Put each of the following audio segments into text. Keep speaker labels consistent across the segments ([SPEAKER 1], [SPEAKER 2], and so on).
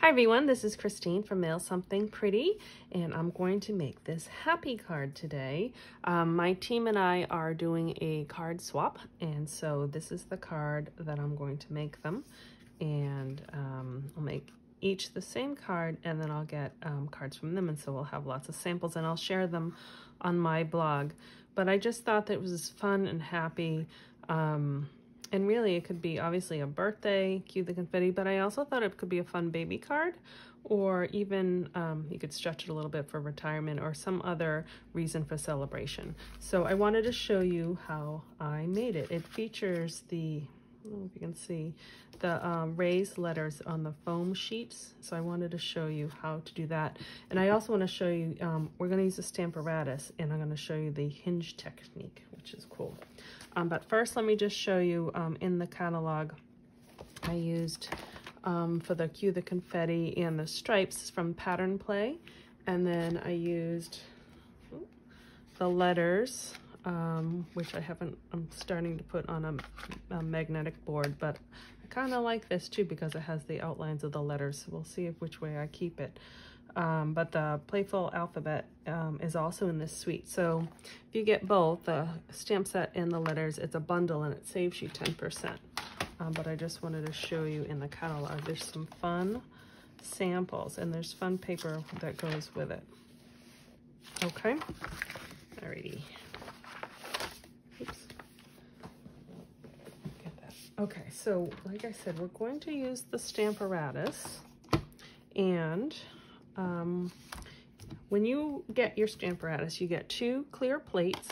[SPEAKER 1] Hi everyone, this is Christine from Mail Something Pretty, and I'm going to make this happy card today. Um, my team and I are doing a card swap, and so this is the card that I'm going to make them. And um, I'll make each the same card, and then I'll get um, cards from them, and so we'll have lots of samples, and I'll share them on my blog. But I just thought that it was fun and happy. Um, and really it could be obviously a birthday, cue the confetti, but I also thought it could be a fun baby card or even um, you could stretch it a little bit for retirement or some other reason for celebration. So I wanted to show you how I made it. It features the, Know if you can see, the um, raised letters on the foam sheets. So I wanted to show you how to do that. And I also want to show you, um, we're going to use a Stamparatus and I'm going to show you the hinge technique, which is cool. Um, but first, let me just show you um, in the catalog, I used um, for the cue the confetti and the stripes from Pattern Play. And then I used the letters, um, which I haven't, I'm starting to put on a, a magnetic board, but I kind of like this too because it has the outlines of the letters. We'll see if, which way I keep it. Um, but the Playful Alphabet um, is also in this suite. So if you get both, the stamp set and the letters, it's a bundle and it saves you 10%. Um, but I just wanted to show you in the catalog, there's some fun samples and there's fun paper that goes with it. Okay, alrighty. Oops. Get that. Okay, so like I said, we're going to use the Stamparatus and um, when you get your Stamparatus, you get two clear plates,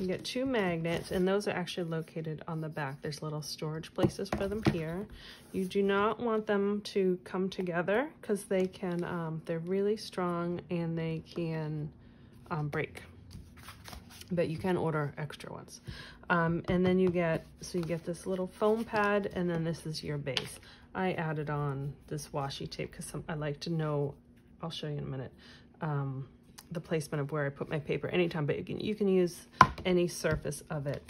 [SPEAKER 1] you get two magnets, and those are actually located on the back. There's little storage places for them here. You do not want them to come together because they can, um, they're really strong and they can um, break. But you can order extra ones. Um, and then you get, so you get this little foam pad, and then this is your base. I added on this washi tape because I like to know, I'll show you in a minute, um, the placement of where I put my paper anytime, but you can, you can use any surface of it.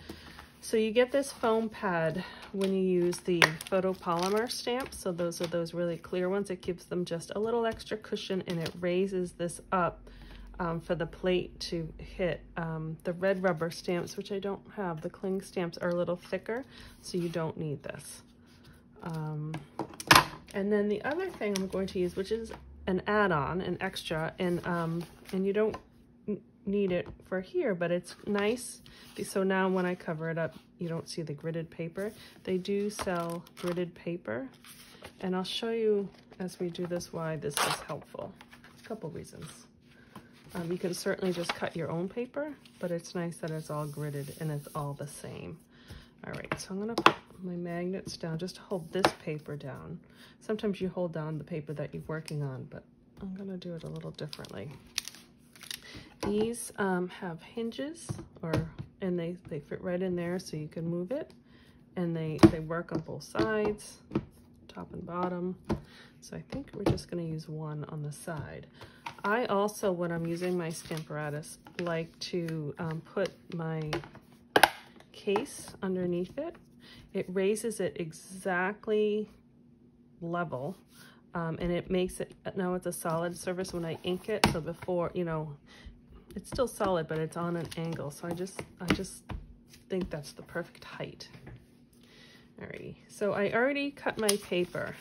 [SPEAKER 1] So you get this foam pad when you use the photopolymer stamps. So those are those really clear ones. It gives them just a little extra cushion and it raises this up um, for the plate to hit. Um, the red rubber stamps, which I don't have, the cling stamps are a little thicker, so you don't need this. Um, and then the other thing I'm going to use, which is an add-on, an extra, and um, and you don't need it for here, but it's nice. So now when I cover it up, you don't see the gridded paper. They do sell gridded paper, and I'll show you as we do this why this is helpful. A couple reasons. Um, you can certainly just cut your own paper, but it's nice that it's all gridded and it's all the same. All right, so I'm gonna put my magnets down just to hold this paper down. Sometimes you hold down the paper that you're working on, but I'm gonna do it a little differently. These um, have hinges, or and they, they fit right in there so you can move it. And they, they work on both sides, top and bottom. So I think we're just gonna use one on the side. I also, when I'm using my Stamparatus, like to um, put my case underneath it. It raises it exactly level um, and it makes it, now it's a solid surface when I ink it. So before, you know, it's still solid, but it's on an angle. So I just, I just think that's the perfect height. Alrighty, so I already cut my paper.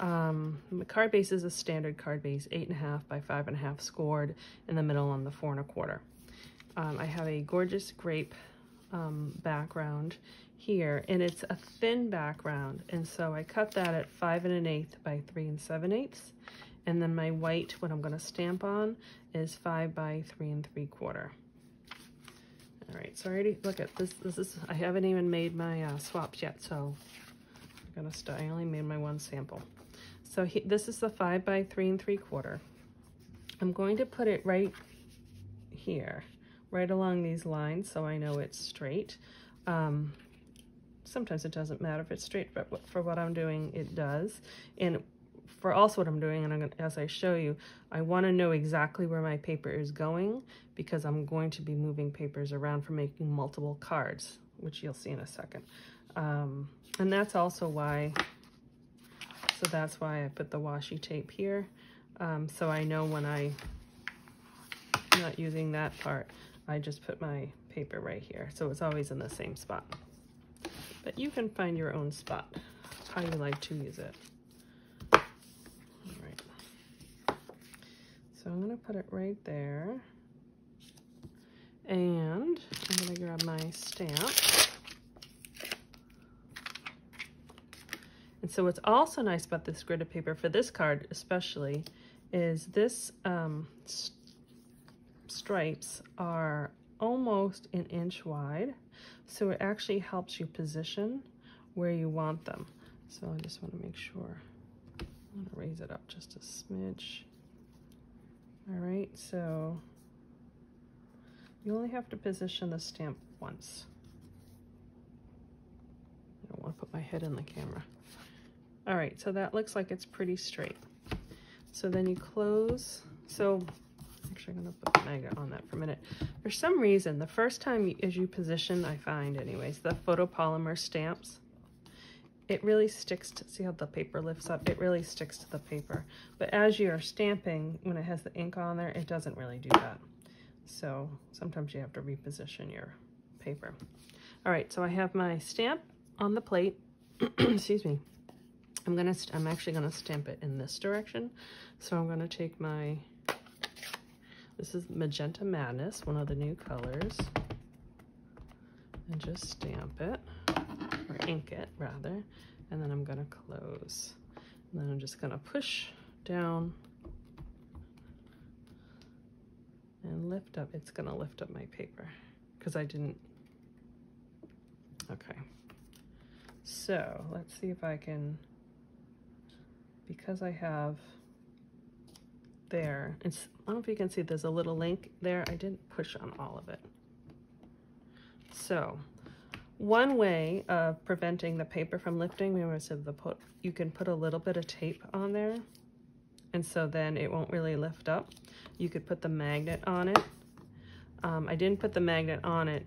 [SPEAKER 1] Um, card base is a standard card base, eight and a half by five and a half scored in the middle on the four and a quarter. Um, I have a gorgeous grape um, background here and it's a thin background and so I cut that at five and an eighth by three and seven eighths and then my white what I'm going to stamp on is five by three and three quarter all right so I already look at this this is I haven't even made my uh, swaps yet so I'm gonna I only made my one sample so he, this is the five by three and three quarter I'm going to put it right here right along these lines so I know it's straight. Um, sometimes it doesn't matter if it's straight, but for what I'm doing, it does. And for also what I'm doing, and I'm gonna, as I show you, I wanna know exactly where my paper is going because I'm going to be moving papers around for making multiple cards, which you'll see in a second. Um, and that's also why, So that's why I put the washi tape here. Um, so I know when I'm not using that part, I just put my paper right here. So it's always in the same spot. But you can find your own spot, how you like to use it. All right. So I'm gonna put it right there. And I'm gonna grab my stamp. And so what's also nice about this gridded paper for this card especially is this um, stripes are almost an inch wide. So it actually helps you position where you want them. So I just want to make sure. I'm going to raise it up just a smidge. All right, so you only have to position the stamp once. I don't want to put my head in the camera. All right, so that looks like it's pretty straight. So then you close. So actually I'm gonna put the magnet on that for a minute. For some reason, the first time as you position, I find anyways, the photopolymer stamps, it really sticks to, see how the paper lifts up? It really sticks to the paper. But as you're stamping, when it has the ink on there, it doesn't really do that. So sometimes you have to reposition your paper. All right, so I have my stamp on the plate. Excuse me. I'm gonna, I'm actually gonna stamp it in this direction. So I'm gonna take my, this is Magenta Madness, one of the new colors, and just stamp it, or ink it rather, and then I'm gonna close. And then I'm just gonna push down and lift up. It's gonna lift up my paper because I didn't, okay. So let's see if I can because I have there, it's, I don't know if you can see, there's a little link there. I didn't push on all of it. So one way of preventing the paper from lifting, remember I said the put, you can put a little bit of tape on there and so then it won't really lift up. You could put the magnet on it. Um, I didn't put the magnet on it.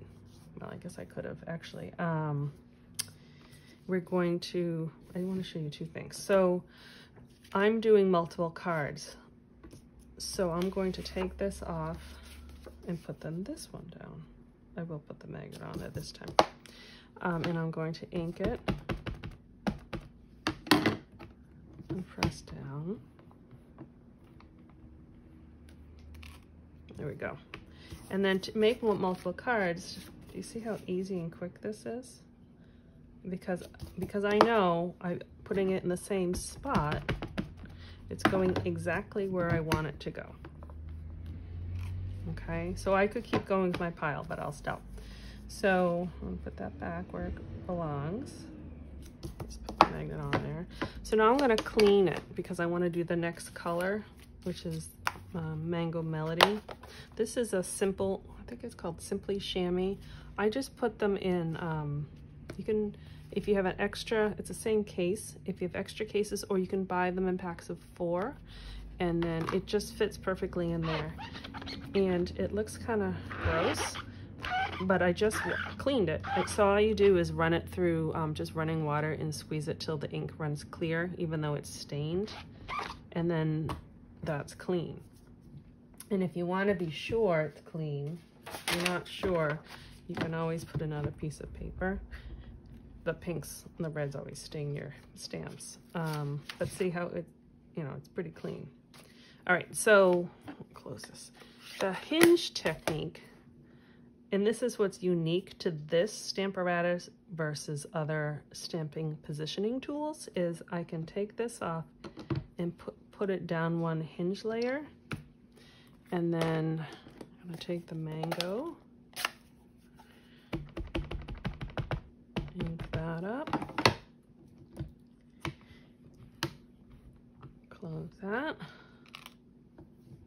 [SPEAKER 1] Well, I guess I could have actually. Um, we're going to, I want to show you two things. So I'm doing multiple cards. So I'm going to take this off and put then this one down. I will put the magnet on it this time. Um, and I'm going to ink it and press down. There we go. And then to make multiple cards, do you see how easy and quick this is? Because, because I know I'm putting it in the same spot, it's going exactly where I want it to go. Okay, so I could keep going with my pile, but I'll stop. So I'm gonna put that back where it belongs. Just put the magnet on there. So now I'm gonna clean it because I wanna do the next color, which is um, Mango Melody. This is a simple, I think it's called Simply Shammy. I just put them in, um, you can if you have an extra, it's the same case. If you have extra cases, or you can buy them in packs of four, and then it just fits perfectly in there. And it looks kind of gross, but I just cleaned it. So all you do is run it through um, just running water and squeeze it till the ink runs clear, even though it's stained. And then that's clean. And if you want to be sure it's clean, you're not sure, you can always put another piece of paper the pinks and the reds always sting your stamps. Um, but see how it, you know, it's pretty clean. All right, so close this. The hinge technique, and this is what's unique to this Stamparatus versus other stamping positioning tools, is I can take this off and put, put it down one hinge layer. And then I'm gonna take the mango that up. Close that,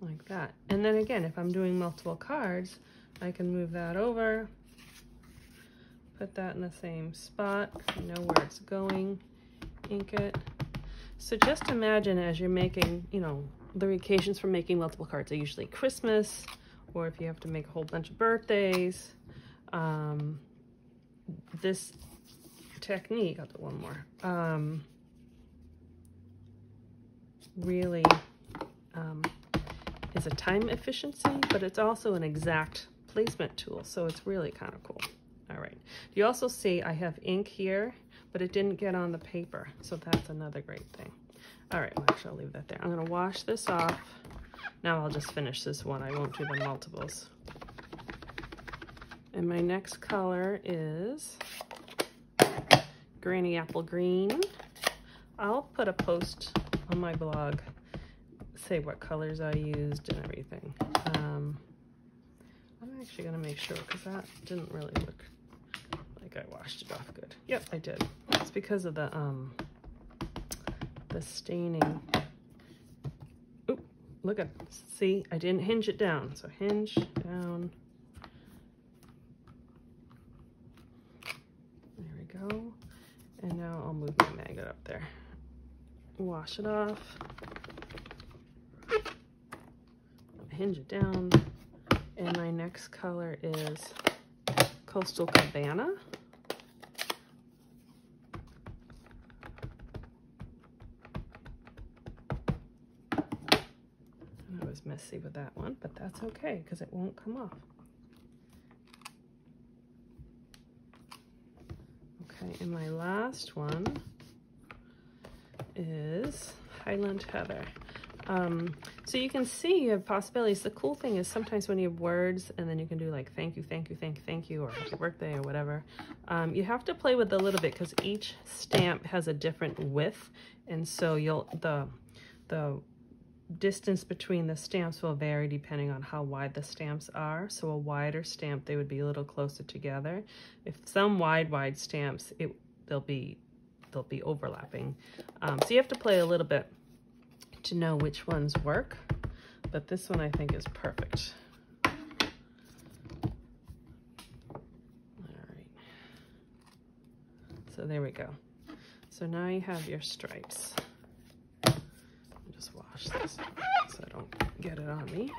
[SPEAKER 1] like that. And then again, if I'm doing multiple cards, I can move that over, put that in the same spot, know where it's going, ink it. So just imagine as you're making, you know, the occasions for making multiple cards are usually Christmas, or if you have to make a whole bunch of birthdays. Um, this technique, I'll do one more, um, really um, is a time efficiency, but it's also an exact placement tool. So it's really kind of cool. All right. You also see I have ink here, but it didn't get on the paper. So that's another great thing. All right, well, actually I'll leave that there. I'm gonna wash this off. Now I'll just finish this one. I won't do the multiples. And my next color is Granny Apple Green. I'll put a post on my blog, say what colors I used and everything. Um, I'm actually gonna make sure because that didn't really look like I washed it off good. Yep, I did. It's because of the um, the staining. Oop, look at, see, I didn't hinge it down. So hinge down. There we go. And now I'll move my magnet up there. Wash it off. Hinge it down. And my next color is Coastal Cabana. I was messy with that one, but that's okay because it won't come off. Okay, and my last one is Highland Heather. Um, so you can see you have possibilities. The cool thing is sometimes when you have words and then you can do like thank you, thank you, thank you, thank you, or happy birthday or whatever, um, you have to play with a little bit because each stamp has a different width. And so you'll, the, the distance between the stamps will vary depending on how wide the stamps are. So a wider stamp, they would be a little closer together. If some wide, wide stamps, it they'll be they'll be overlapping. Um, so you have to play a little bit to know which ones work. But this one I think is perfect. All right. So there we go. So now you have your stripes Just wash this so I don't get it on me.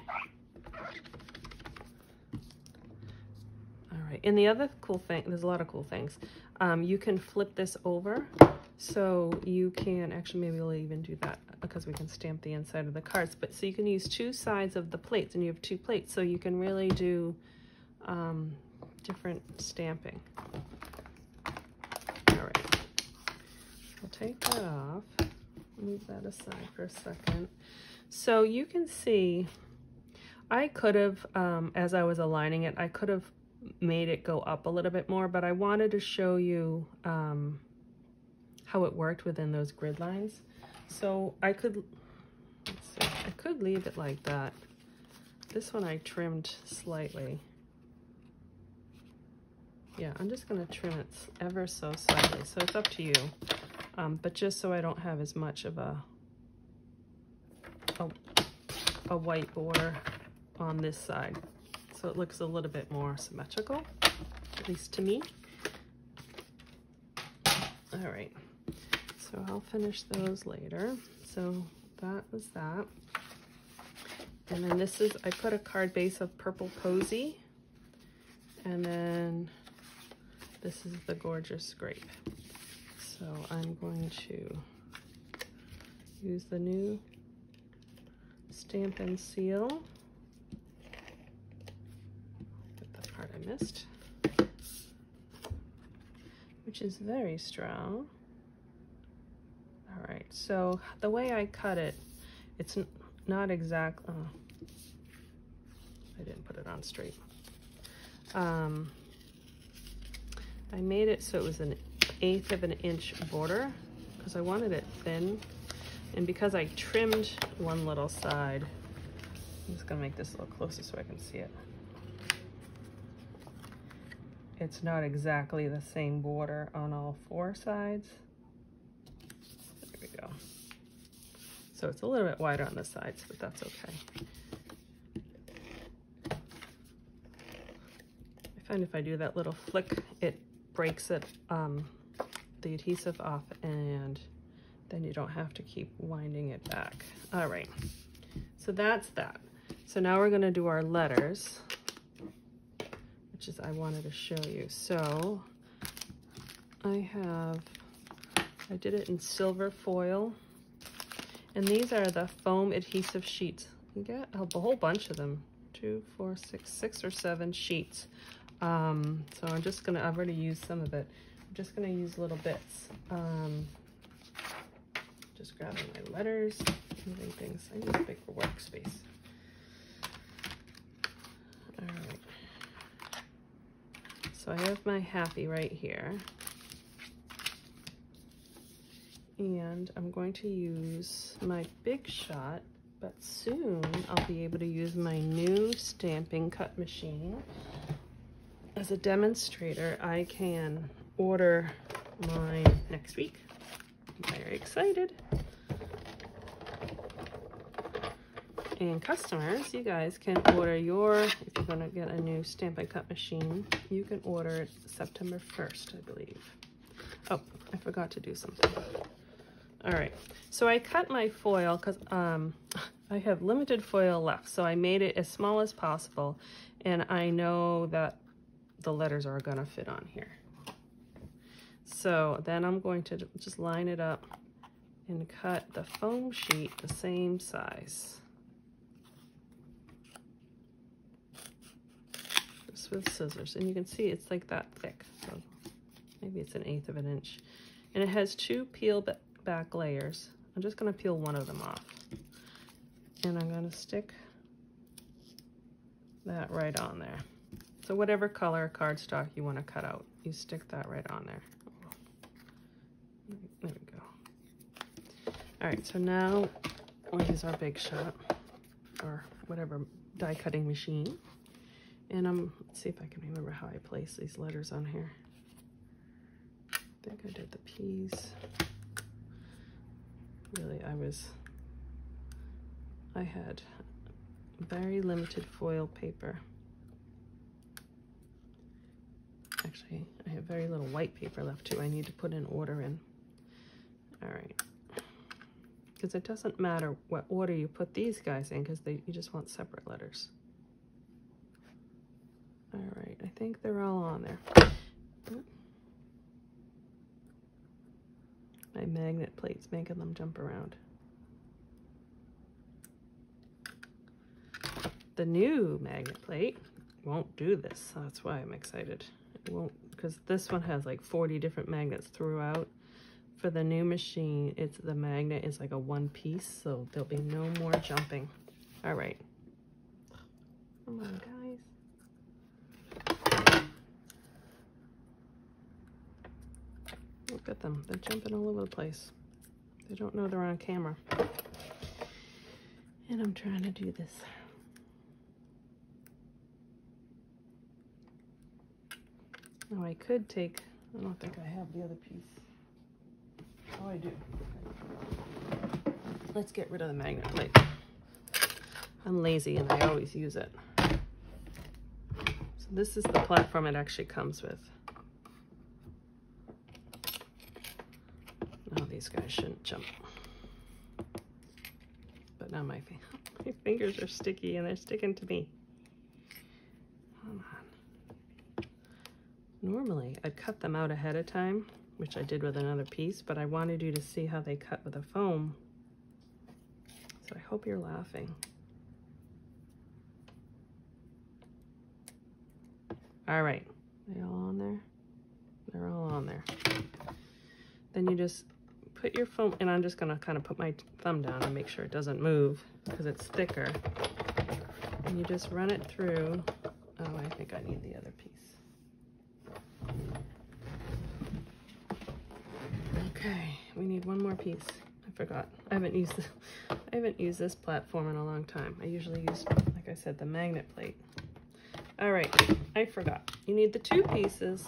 [SPEAKER 1] Right, and the other cool thing, there's a lot of cool things. Um, you can flip this over so you can, actually maybe we'll even do that because we can stamp the inside of the cards, but so you can use two sides of the plates and you have two plates so you can really do um, different stamping. All right, I'll take that off move that aside for a second. So you can see, I could have, um, as I was aligning it, I could have made it go up a little bit more, but I wanted to show you um, how it worked within those grid lines. So I could, see, I could leave it like that. This one I trimmed slightly. Yeah, I'm just gonna trim it ever so slightly, so it's up to you um, but just so I don't have as much of a, a, a white border on this side. So it looks a little bit more symmetrical, at least to me. All right, so I'll finish those later. So that was that. And then this is, I put a card base of Purple Posy. And then this is the Gorgeous Grape. So I'm going to use the new Stampin' Seal. Get the part I missed, which is very strong. All right, so the way I cut it, it's not exact, oh, I didn't put it on straight. Um, I made it so it was an eighth of an inch border because I wanted it thin. And because I trimmed one little side, I'm just gonna make this a little closer so I can see it. It's not exactly the same border on all four sides. There we go. So it's a little bit wider on the sides, but that's okay. I find if I do that little flick, it breaks it um, the adhesive off and then you don't have to keep winding it back. All right, so that's that. So now we're gonna do our letters, which is I wanted to show you. So I have, I did it in silver foil And these are the foam adhesive sheets. You get a whole bunch of them. Two, four, six, six or seven sheets. Um, so I'm just gonna, I've already used some of it. I'm just gonna use little bits. Um, just grabbing my letters, moving things. I need a bigger workspace. All right. So I have my happy right here. And I'm going to use my Big Shot, but soon I'll be able to use my new stamping cut machine. As a demonstrator, I can order mine next week. I'm very excited. And customers, you guys can order your, if you're gonna get a new stamp and cut machine, you can order it September 1st, I believe. Oh, I forgot to do something. All right, so I cut my foil because um, I have limited foil left, so I made it as small as possible, and I know that the letters are gonna fit on here. So then I'm going to just line it up and cut the foam sheet the same size. Just with scissors. And you can see it's like that thick. So maybe it's an eighth of an inch. And it has two peel back layers. I'm just gonna peel one of them off. And I'm gonna stick that right on there. So whatever color cardstock you wanna cut out, you stick that right on there. There we go. All right, so now we'll use our Big Shot or whatever die cutting machine. And I'm, let's see if I can remember how I place these letters on here. I think I did the P's. Really, I was, I had very limited foil paper. Actually, I have very little white paper left too. I need to put an order in. All right. Because it doesn't matter what order you put these guys in because you just want separate letters. All right, I think they're all on there. My magnet plate's making them jump around. The new magnet plate won't do this. That's why I'm excited. It won't, because this one has like 40 different magnets throughout for the new machine, it's the magnet is like a one piece, so there'll be no more jumping. All right. Oh Come on, guys. Look at them. They're jumping all over the place. They don't know they're on camera. And I'm trying to do this. Now I could take, I don't think I have the other piece. Oh, I do. Let's get rid of the magnet plate. I'm lazy and I always use it. So this is the platform it actually comes with. Oh, these guys shouldn't jump. But now my, my fingers are sticky and they're sticking to me. Come on. Normally, I'd cut them out ahead of time which I did with another piece, but I wanted you to see how they cut with a foam. So I hope you're laughing. All right, they all on there? They're all on there. Then you just put your foam, and I'm just gonna kind of put my thumb down and make sure it doesn't move because it's thicker. And you just run it through. Oh, I think I need the other piece. Okay, we need one more piece. I forgot. I haven't used this, I haven't used this platform in a long time. I usually use, like I said, the magnet plate. All right, I forgot. You need the two pieces.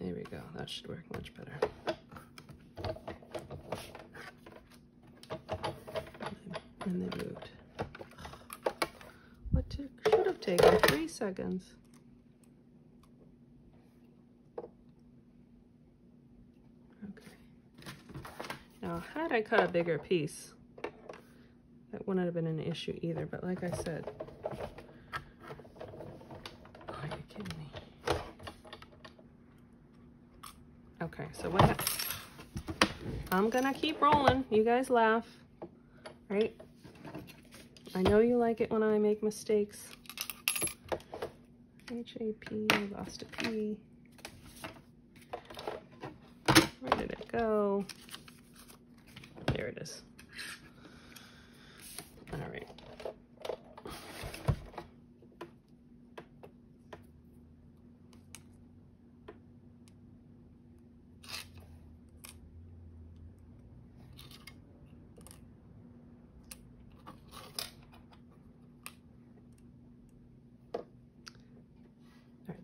[SPEAKER 1] There we go. That should work much better. And they moved. What took, should have taken three seconds. Now, had I cut a bigger piece, that wouldn't have been an issue either. But like I said, oh, are you kidding me? Okay, so what I'm gonna keep rolling. You guys laugh, right? I know you like it when I make mistakes. H-A-P, lost a P. Where did it go? There it is. All right.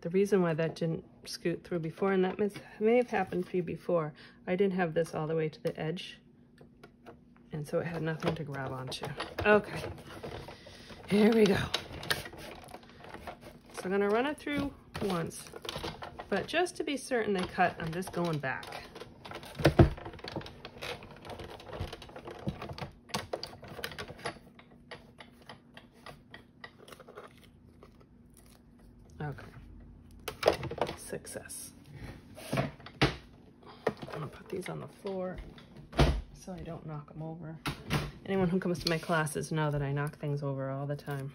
[SPEAKER 1] the reason why that didn't scoot through before, and that may have happened for you before, I didn't have this all the way to the edge, and so it had nothing to grab onto. Okay, here we go. So I'm gonna run it through once, but just to be certain they cut, I'm just going back. success. I'm gonna put these on the floor so I don't knock them over. Anyone who comes to my classes know that I knock things over all the time.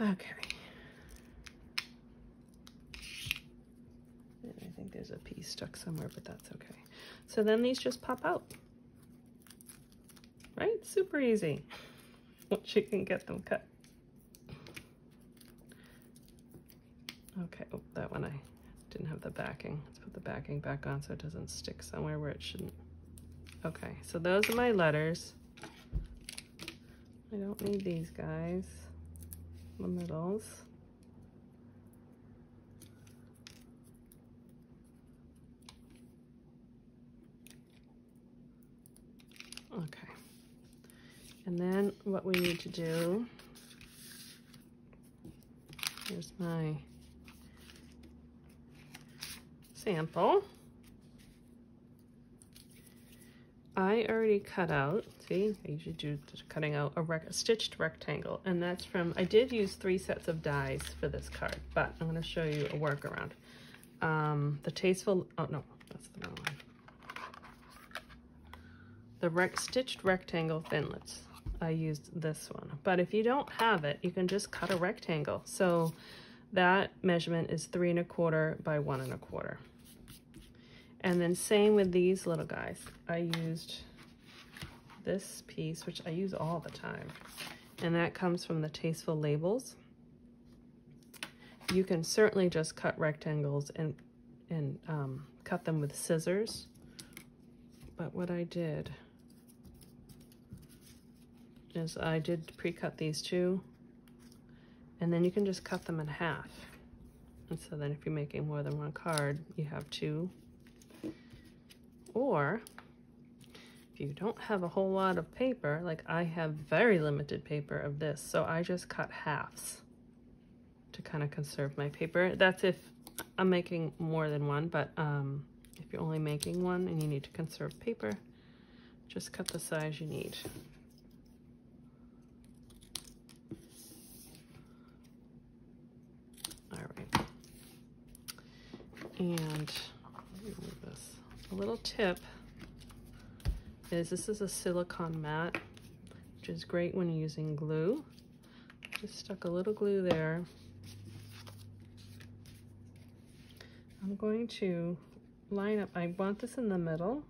[SPEAKER 1] Okay. And I think there's a piece stuck somewhere, but that's okay. So then these just pop out. Right? Super easy. Once you can get them cut. Okay, oh, that one I didn't have the backing. Let's put the backing back on so it doesn't stick somewhere where it shouldn't. Okay, so those are my letters. I don't need these guys, the middles. Okay, and then what we need to do, here's my sample. I already cut out, see, I usually do cutting out a, a, stitched rectangle, and that's from, I did use three sets of dies for this card, but I'm gonna show you a workaround. Um, the Tasteful, oh no, that's the wrong one. The rec stitched rectangle thinlits, I used this one. But if you don't have it, you can just cut a rectangle. So that measurement is three and a quarter by one and a quarter. And then same with these little guys. I used this piece, which I use all the time. And that comes from the Tasteful Labels. You can certainly just cut rectangles and, and um, cut them with scissors. But what I did is I did pre-cut these two. And then you can just cut them in half. And so then if you're making more than one card, you have two or if you don't have a whole lot of paper, like I have very limited paper of this, so I just cut halves to kind of conserve my paper. That's if I'm making more than one, but um, if you're only making one and you need to conserve paper, just cut the size you need. All right. And little tip is this is a silicone mat, which is great when using glue. Just stuck a little glue there. I'm going to line up, I want this in the middle.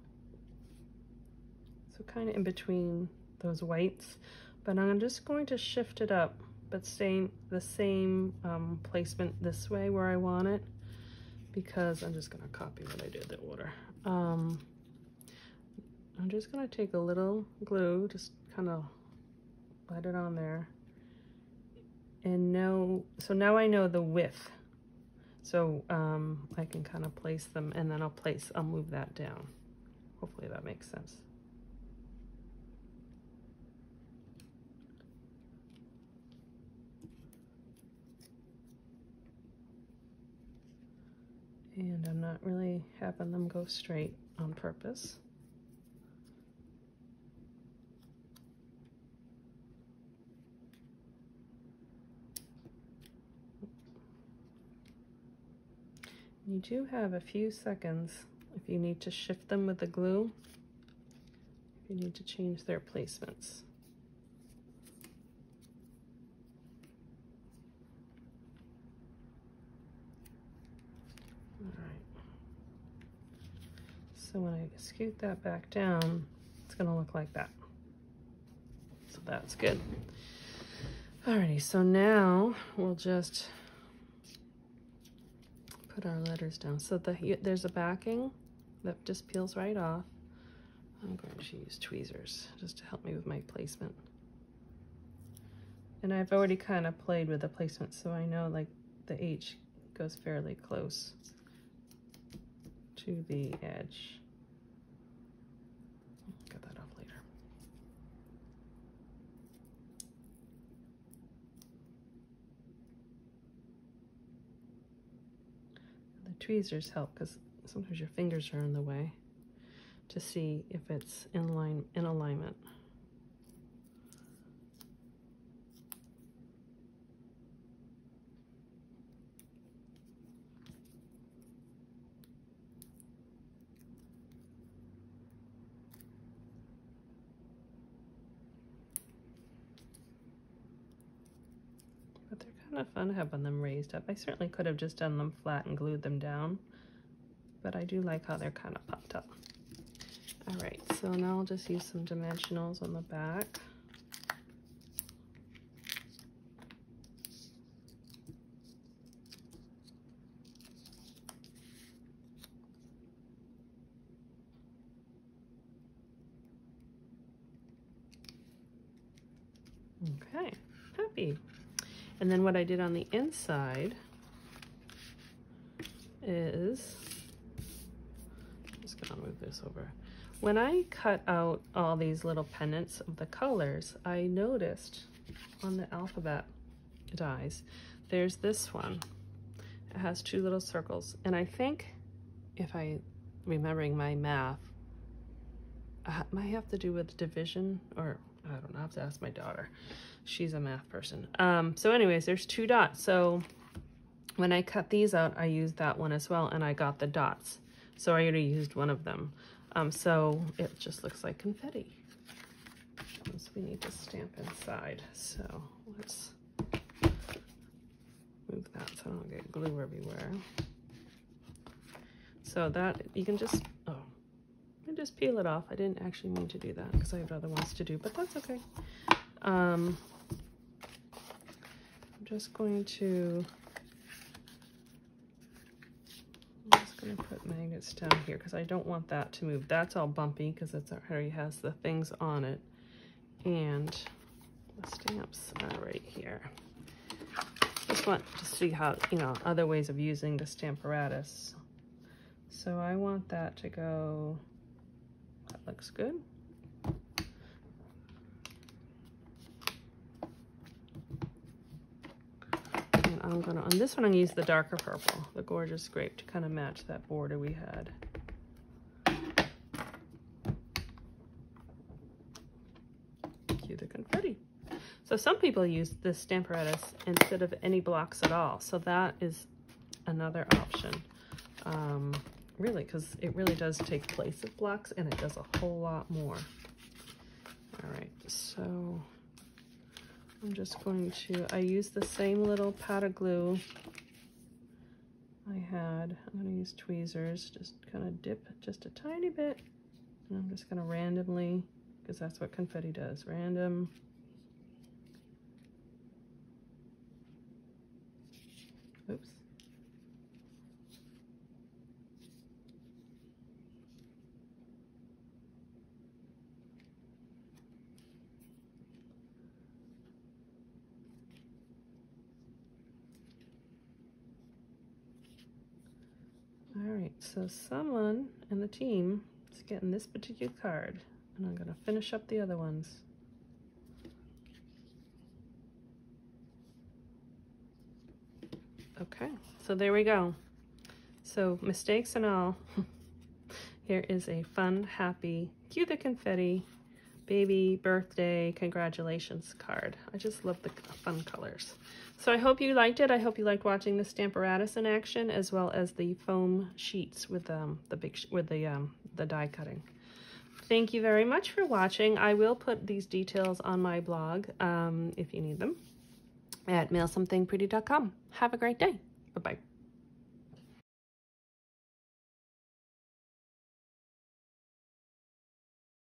[SPEAKER 1] So kind of in between those whites, but I'm just going to shift it up, but staying the same um, placement this way where I want it because I'm just gonna copy what I did the order. Um, I'm just gonna take a little glue, just kind of let it on there. And know, so now I know the width. So um, I can kind of place them and then I'll place, I'll move that down. Hopefully that makes sense. And I'm not really having them go straight on purpose. You do have a few seconds if you need to shift them with the glue, if you need to change their placements. All right. So when I scoot that back down, it's gonna look like that. So that's good. Alrighty, so now we'll just put our letters down. So the there's a backing that just peels right off. I'm going to use tweezers just to help me with my placement. And I've already kind of played with the placement, so I know like the H goes fairly close to the edge. Get that off later. The tweezers help because sometimes your fingers are in the way to see if it's in line in alignment. But they're kind of fun having them raised up. I certainly could have just done them flat and glued them down, but I do like how they're kind of popped up. All right, so now I'll just use some dimensionals on the back. Okay, happy. And then what I did on the inside is, I'm just gonna move this over. When I cut out all these little pennants of the colors, I noticed on the alphabet dies, there's this one. It has two little circles. And I think if I, remembering my math, uh, might have to do with division or I don't know, I have to ask my daughter. She's a math person. Um, so anyways, there's two dots. So when I cut these out, I used that one as well and I got the dots. So I already used one of them. Um, so it just looks like confetti. So we need to stamp inside. So let's move that so I don't get glue everywhere. So that, you can just, oh, I just peel it off. I didn't actually mean to do that because I have other ones to do, but that's okay. Um, I'm just going to put magnets down here because I don't want that to move. That's all bumpy because it already has the things on it. And the stamps are right here. Just want to see how, you know, other ways of using the Stamparatus. So I want that to go, that looks good. I'm gonna, on this one, I'm gonna use the darker purple, the gorgeous grape to kind of match that border we had. Cue the confetti. So some people use this Stamparatus instead of any blocks at all. So that is another option. Um, really, because it really does take place of blocks and it does a whole lot more. All right, so I'm just going to, I use the same little pad of glue I had. I'm going to use tweezers, just kind of dip just a tiny bit. And I'm just going to randomly, because that's what confetti does, random. Oops. All right, so someone in the team is getting this particular card, and I'm going to finish up the other ones. Okay, so there we go. So mistakes and all, here is a fun, happy, cue the confetti baby birthday congratulations card. I just love the fun colors. So I hope you liked it. I hope you liked watching the Stamparatus in action as well as the foam sheets with um, the big with the um, the die cutting. Thank you very much for watching. I will put these details on my blog um, if you need them at mailsomethingpretty.com. Have a great day. Bye-bye.